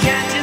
can't